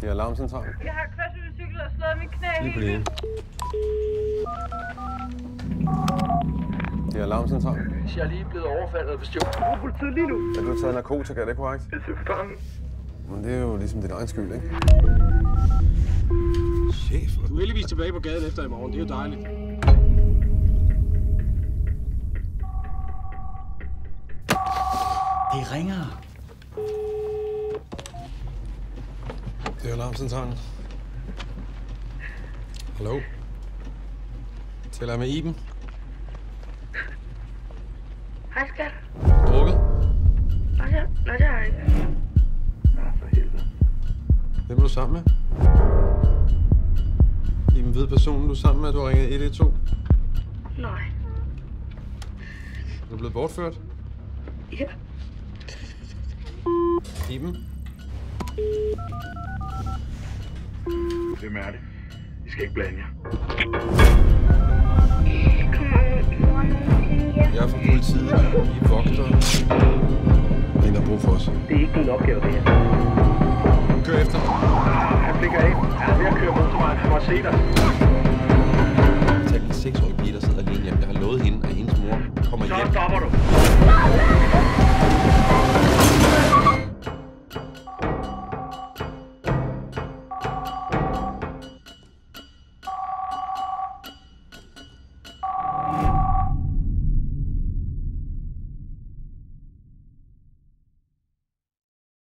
Det er alarmcentralen. Jeg har kørt med cykel og slået mit knæ Lige på helt linjen. Det er alarmcentralen. Jeg er lige blevet overfaldet af bestjålet. Politiet lige nu. Er du taget narkotika, er det korrekt? Jeg er fange. Men det er jo ligesom din egen skyld, ikke? Chef, Du er heldigvis tilbage på gaden efter i morgen. Det er jo dejligt. det ringer. Det er alarmcentralen. Hallo? Taler jeg med Iben? Hej, skat. Drukket? Nej, det, nej, det har jeg ikke. Hvem er du sammen med? Iben ved personen, du er sammen med, du har ringet 112. Nej. Er du blevet bortført? Ja. Iben? Hvem er det? I skal ikke blande jer. Jeg er fra politiet. Vi er vogtere. En, har brug for os. Det er ikke din opgave, det her. Kør efter. Han flikker af. Han er ved at køre motorvejen. Han må se dig. Tag min 6-årige pige, der sidder alene hjemme. Jeg har lovet hende, at hendes mor kommer Så hjem. stopper du.